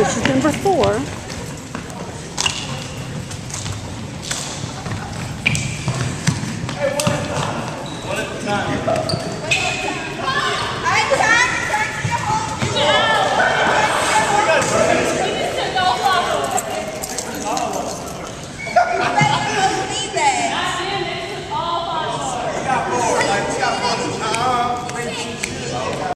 This is number four.